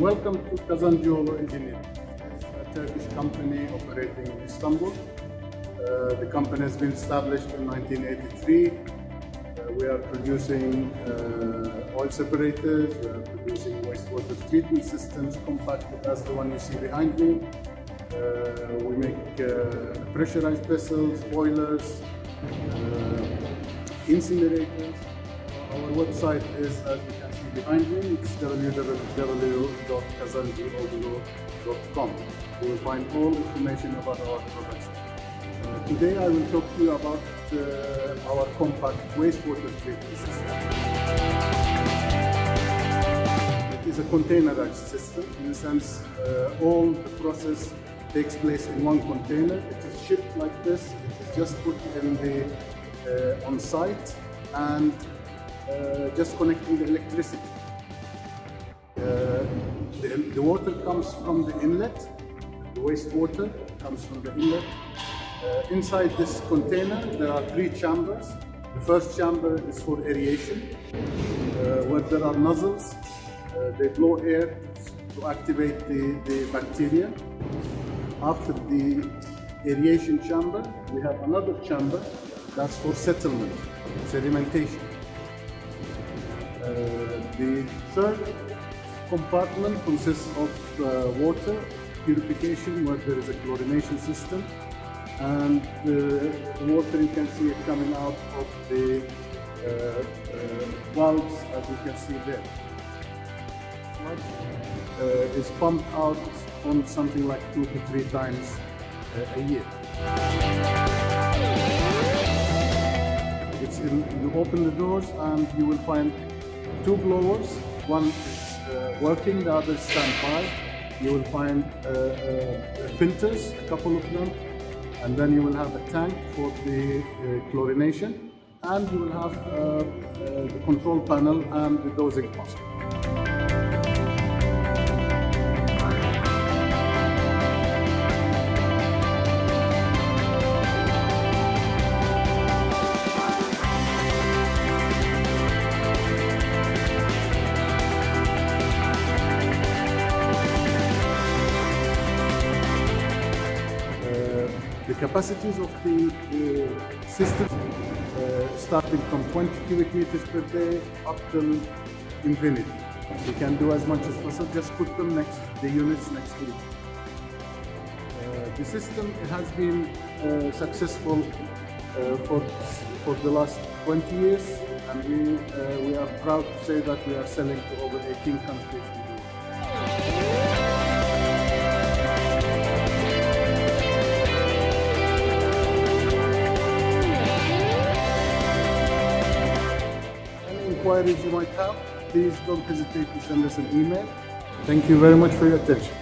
Welcome to Kazancıoğlu Engineering, a Turkish company operating in Istanbul. Uh, the company has been established in 1983. Uh, we are producing uh, oil separators, we are producing wastewater treatment systems, compacted as the one you see behind me. Uh, we make uh, pressurized vessels, boilers, uh, incinerators. Our website is, as you can see behind me, it's www.kazancıoğlu.com. You will find all information about our products. Uh, today I will talk to you about uh, our compact wastewater treatment system. It is a containerized system. In a sense, uh, all the process takes place in one container. It is shipped like this. It is just put in the uh, on site and just connecting the electricity. Uh, the, the water comes from the inlet. The wastewater comes from the inlet. Uh, inside this container, there are three chambers. The first chamber is for aeration, uh, where there are nozzles. Uh, they blow air to activate the, the bacteria. After the aeration chamber, we have another chamber that's for settlement, sedimentation. Uh, the third compartment consists of uh, water purification, where there is a chlorination system, and the water you can see it coming out of the uh, valves, as you can see there. Uh, is pumped out on something like two to three times uh, a year. It's in, you open the doors and you will find two blowers. One is uh, working, the other stand by. You will find uh, uh, filters, a couple of them, and then you will have a tank for the uh, chlorination, and you will have the control panel and the dosing pump. The capacities of the uh, systems uh, starting from 20 cubic meters per day up till infinity. We can do as much as possible, just put them next, the units next to each other. Uh, the system has been uh, successful uh, for, for the last 20 years and we, uh, we are proud to say that we are selling to over 18 countries inquiries you might have, please don't hesitate to send us an email. Thank you very much for your attention.